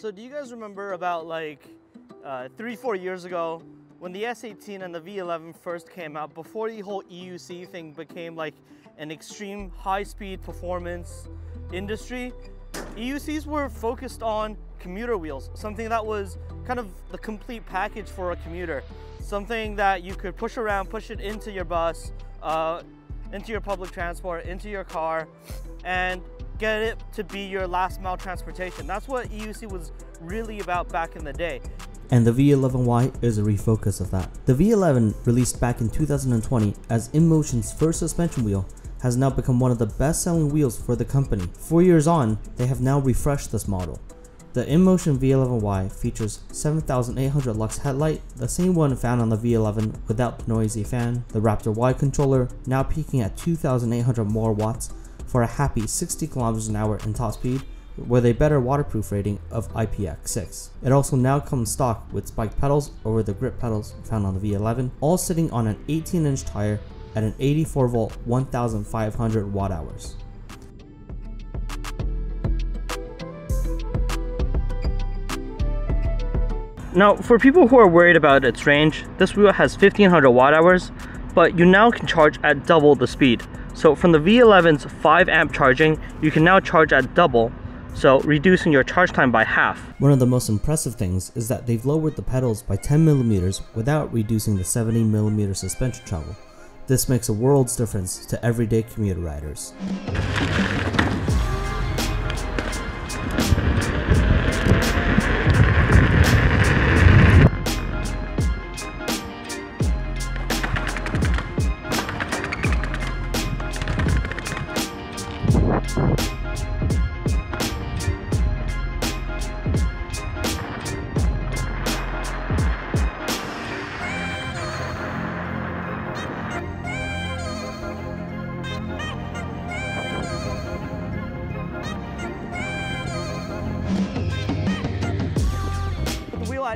So do you guys remember about like uh, three, four years ago when the S18 and the V11 first came out, before the whole EUC thing became like an extreme high-speed performance industry, EUCs were focused on commuter wheels, something that was kind of the complete package for a commuter. Something that you could push around, push it into your bus, uh, into your public transport, into your car, and get it to be your last mile transportation. That's what EUC was really about back in the day. And the V11Y is a refocus of that. The V11, released back in 2020 as InMotion's first suspension wheel, has now become one of the best selling wheels for the company. Four years on, they have now refreshed this model. The InMotion V11Y features 7800 lux headlight, the same one found on the V11 without the noisy fan, the Raptor Y controller, now peaking at 2800 more watts for a happy 60 km an hour in top speed, with a better waterproof rating of IPX6. It also now comes stock with spiked pedals over the grip pedals found on the V11, all sitting on an 18 inch tire at an 84 volt 1500 watt hours. Now, for people who are worried about its range, this wheel has 1500 watt hours, but you now can charge at double the speed. So from the V11's 5 amp charging, you can now charge at double, so reducing your charge time by half. One of the most impressive things is that they've lowered the pedals by 10mm without reducing the 70mm suspension travel. This makes a world's difference to everyday commuter riders.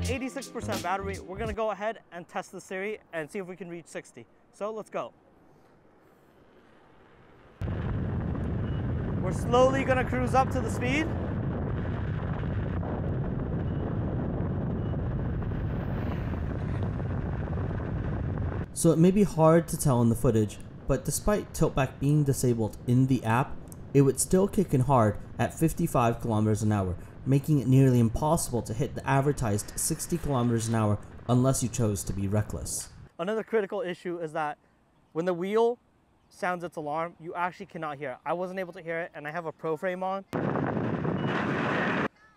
86% battery, we're gonna go ahead and test the theory and see if we can reach 60. So let's go. We're slowly gonna cruise up to the speed. So it may be hard to tell in the footage, but despite tiltback being disabled in the app, it would still kick in hard at 55 kilometers an hour, making it nearly impossible to hit the advertised 60 kilometers an hour unless you chose to be reckless. Another critical issue is that when the wheel sounds its alarm, you actually cannot hear it. I wasn't able to hear it and I have a Pro frame on,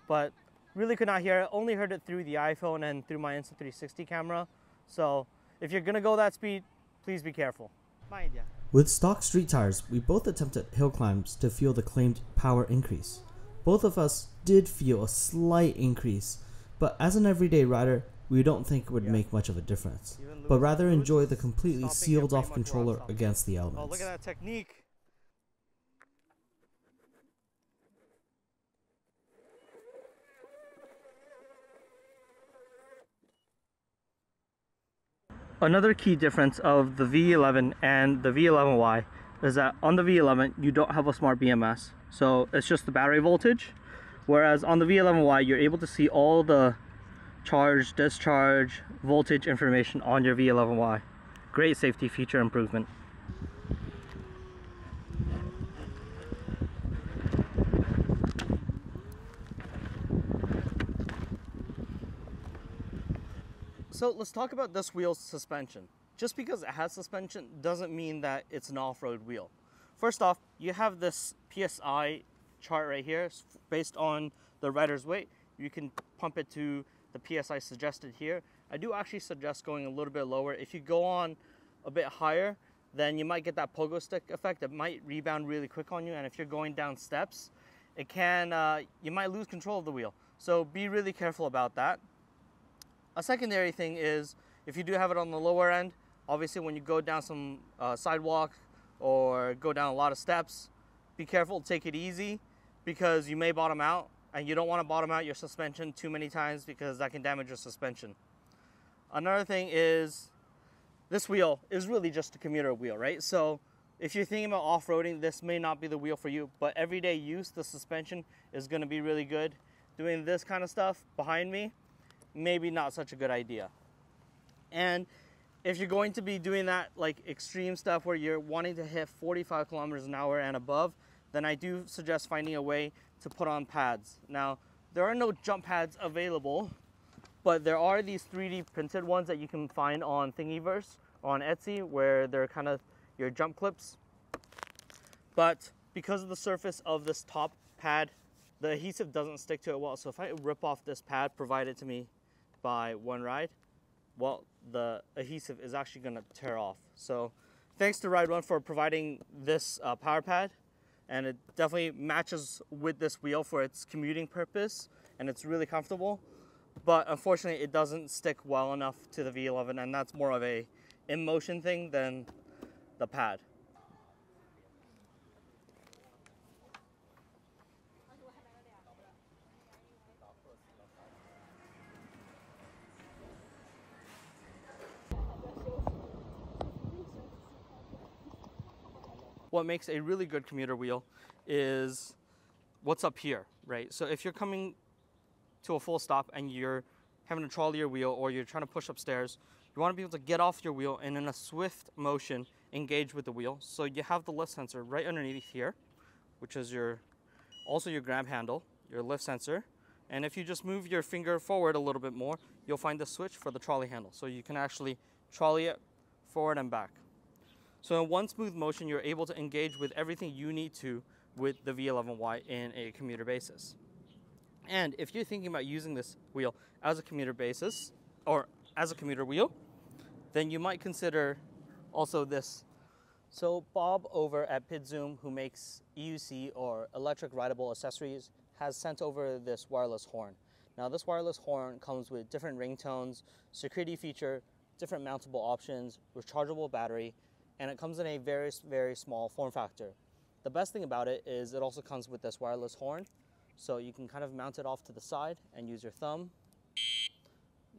but really could not hear it. Only heard it through the iPhone and through my Insta360 camera. So if you're gonna go that speed, please be careful. My idea. With stock street tires, we both attempted hill climbs to feel the claimed power increase. Both of us did feel a slight increase, but as an everyday rider, we don't think it would Yeah. make much of a difference, Even but rather Lewis enjoy the completely sealed off controller against the Oh, elements. look at that technique. Another key difference of the V11 and the V11Y is that on the V11 you don't have a smart BMS. So it's just the battery voltage. Whereas on the V11Y you're able to see all the charge, discharge, voltage information on your V11Y. Great safety feature improvement. So let's talk about this wheel's suspension. Just because it has suspension doesn't mean that it's an off-road wheel. First off, you have this PSI chart right here based on the rider's weight. You can pump it to the PSI suggested here. I do actually suggest going a little bit lower. If you go on a bit higher, then you might get that pogo stick effect. It might rebound really quick on you. And if you're going down steps, it can, uh, you might lose control of the wheel. So be really careful about that. A secondary thing is if you do have it on the lower end, obviously when you go down some uh, sidewalk or go down a lot of steps, be careful, take it easy because you may bottom out and you don't want to bottom out your suspension too many times because that can damage your suspension. Another thing is this wheel is really just a commuter wheel, right? So if you're thinking about off-roading, this may not be the wheel for you, but everyday use, the suspension is going to be really good. doing this kind of stuff behind me, maybe not such a good idea. And if you're going to be doing that like extreme stuff where you're wanting to hit 45 kilometers an hour and above, then I do suggest finding a way to put on pads. Now, there are no jump pads available, but there are these 3D printed ones that you can find on Thingiverse or on Etsy where they're kind of your jump clips. But because of the surface of this top pad, the adhesive doesn't stick to it well. So if I rip off this pad provided to me by One Ride, well, the adhesive is actually gonna tear off. So thanks to Ride One for providing this uh, power pad and it definitely matches with this wheel for its commuting purpose and it's really comfortable. But unfortunately it doesn't stick well enough to the V11 and that's more of a InMotion thing than the pad. What makes a really good commuter wheel is what's up here, right? So if you're coming to a full stop and you're having to trolley your wheel or you're trying to push upstairs, you want to be able to get off your wheel and in a swift motion engage with the wheel. So you have the lift sensor right underneath here, which is your also your grab handle, your lift sensor. And if you just move your finger forward a little bit more, you'll find the switch for the trolley handle. So you can actually trolley it forward and back. So in one smooth motion, you're able to engage with everything you need to with the V11Y in a commuter basis. And if you're thinking about using this wheel as a commuter basis, or as a commuter wheel, then you might consider also this. So Bob over at PidZoom, who makes EUC or electric rideable accessories, has sent over this wireless horn. Now this wireless horn comes with different ringtones, security feature, different mountable options, rechargeable battery, and it comes in a very, very small form factor. The best thing about it is it also comes with this wireless horn, so you can kind of mount it off to the side and use your thumb.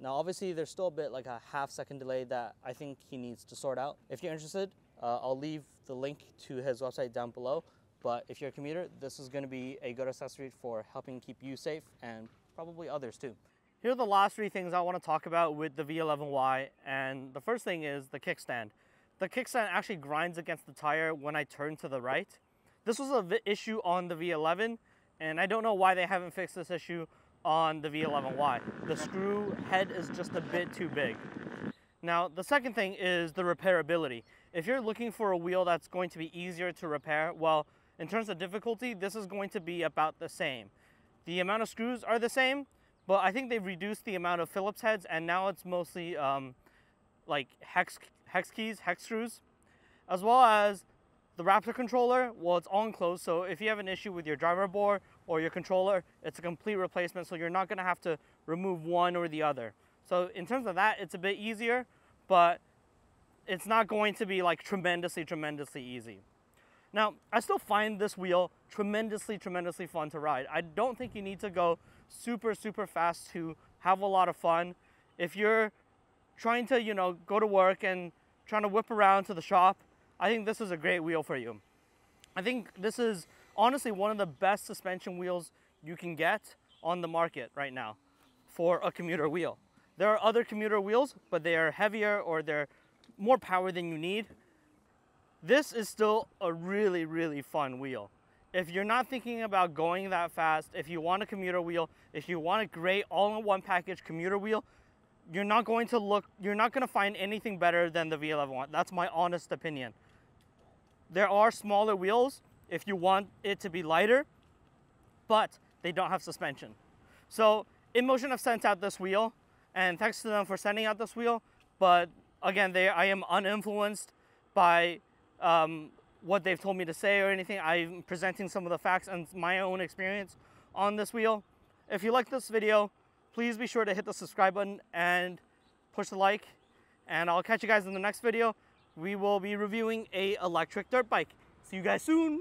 Now obviously there's still a bit like a half second delay that I think he needs to sort out. If you're interested, uh, I'll leave the link to his website down below. But if you're a commuter, this is gonna be a good accessory for helping keep you safe and probably others too. Here are the last three things I wanna talk about with the V11Y. And the first thing is the kickstand. The kickstand actually grinds against the tire when I turn to the right. This was an issue on the V11, and I don't know why they haven't fixed this issue on the V11Y. The screw head is just a bit too big. Now, the second thing is the repairability. If you're looking for a wheel that's going to be easier to repair, well, in terms of difficulty, this is going to be about the same. The amount of screws are the same, but I think they've reduced the amount of Phillips heads, and now it's mostly um, like hex hex keys, hex screws, as well as the Raptor controller, well, it's all enclosed, so if you have an issue with your driver board or your controller, it's a complete replacement, so you're not gonna have to remove one or the other. So in terms of that, it's a bit easier, but it's not going to be like tremendously, tremendously easy. Now, I still find this wheel tremendously, tremendously fun to ride. I don't think you need to go super, super fast to have a lot of fun. If you're trying to, you know, go to work and trying to whip around to the shop, I think this is a great wheel for you. I think this is honestly one of the best suspension wheels you can get on the market right now for a commuter wheel. There are other commuter wheels, but they are heavier or they're more power than you need. This is still a really, really fun wheel. If you're not thinking about going that fast, if you want a commuter wheel, if you want a great all-in-one package commuter wheel, you're not going to look, you're not going to find anything better than the V11 That's my honest opinion. There are smaller wheels if you want it to be lighter, but they don't have suspension. So InMotion have sent out this wheel, and thanks to them for sending out this wheel. But again, they, I am uninfluenced by um, what they've told me to say or anything. I'm presenting some of the facts and my own experience on this wheel. If you like this video, please be sure to hit the subscribe button and push the like. And I'll catch you guys in the next video. We will be reviewing a electric dirt bike. See you guys soon.